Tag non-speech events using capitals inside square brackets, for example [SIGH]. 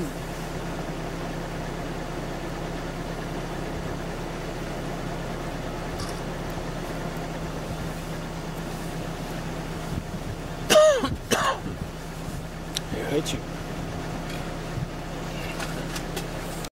[COUGHS] I Hate you.